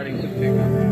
starting to pick up.